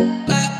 Bye.